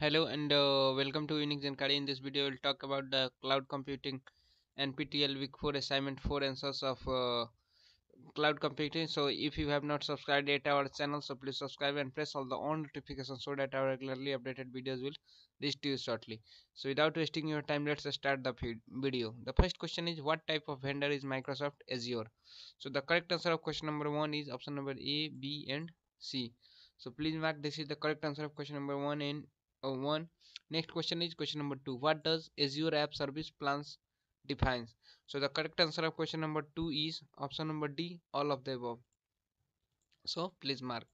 Hello and uh, welcome to Unique Jankari. In this video, we'll talk about the cloud computing NPTEL Week 4 assignment 4 answers of uh, cloud computing. So if you have not subscribed yet our channel, so please subscribe and press all the on notifications so that our regularly updated videos will reach to you shortly. So without wasting your time, let's start the video. The first question is what type of vendor is Microsoft Azure? So the correct answer of question number one is option number A, B and C. So please mark this is the correct answer of question number one and Oh, one. Next question is question number two. What does azure app service plans defines so the correct answer of question number two is option number d all of the above. So please mark.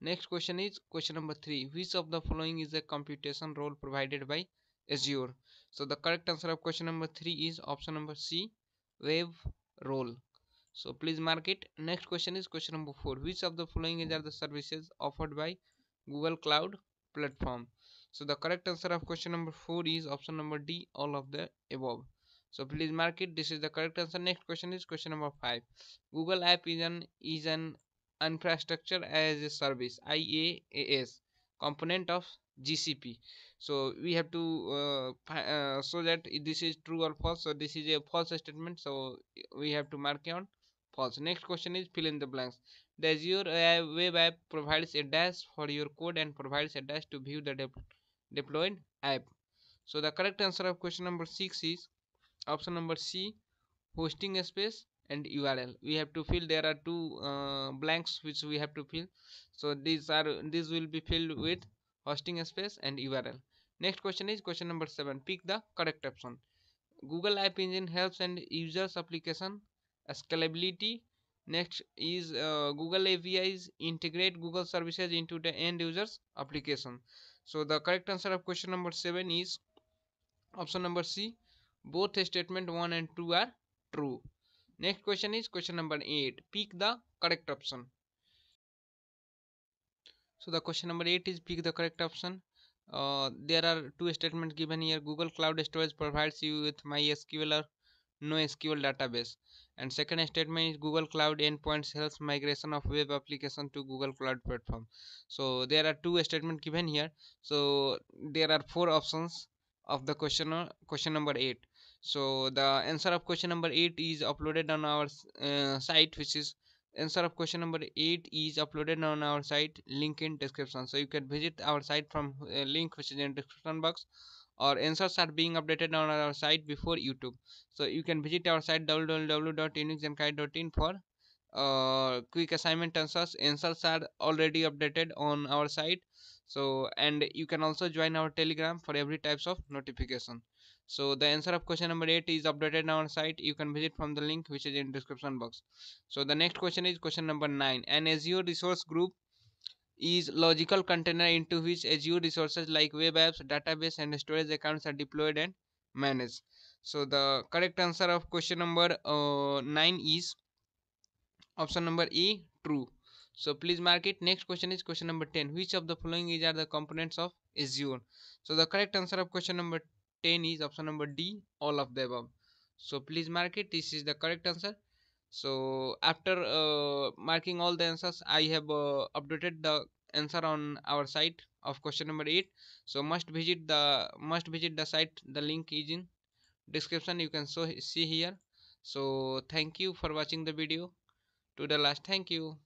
Next question is question number three. Which of the following is a computation role provided by azure? So the correct answer of question number three is option number c web role. So please mark it. Next question is question number four. Which of the following are the services offered by google cloud platform so the correct answer of question number 4 is option number D all of the above. So please mark it this is the correct answer. Next question is question number 5. Google app is an is an infrastructure as a service IaaS component of GCP. So we have to uh, uh, so that this is true or false. So this is a false statement. So we have to mark it on false. Next question is fill in the blanks. The Azure web app provides a dash for your code and provides a dash to view the deployed app. So the correct answer of question number 6 is option number c hosting space and url we have to fill there are two uh, blanks which we have to fill. So these are these will be filled with hosting space and url next question is question number 7 pick the correct option. Google app engine helps and users application scalability next is uh, google apis integrate google services into the end users application so the correct answer of question number 7 is option number C. Both statement 1 and 2 are true. Next question is question number 8. Pick the correct option. So the question number 8 is pick the correct option. Uh, there are two statements given here. Google Cloud Storage provides you with MySQL or NoSQL database. And second statement is google cloud endpoints helps migration of web application to google cloud platform. So there are two statements given here. So there are four options of the question uh, question number 8 so the answer of question number 8 is uploaded on our uh, site which is answer of question number 8 is uploaded on our site link in description. So you can visit our site from a link which is in description box or answers are being updated on our site before youtube. So you can visit our site www.uniquejankari.in for uh, quick assignment answers. Answers are already updated on our site. So and you can also join our telegram for every types of notification. So the answer of question number 8 is updated on our site. You can visit from the link which is in description box. So the next question is question number 9 an azure resource group is logical container into which Azure resources like web apps, database and storage accounts are deployed and managed. So the correct answer of question number uh, 9 is option number A true. So please mark it. Next question is question number 10. Which of the following is are the components of Azure? So the correct answer of question number 10 is option number D all of the above. So please mark it. This is the correct answer so after uh, marking all the answers i have uh, updated the answer on our site of question number 8 so must visit the must visit the site. The link is in description. You can so see here. So thank you for watching the video. To the last thank you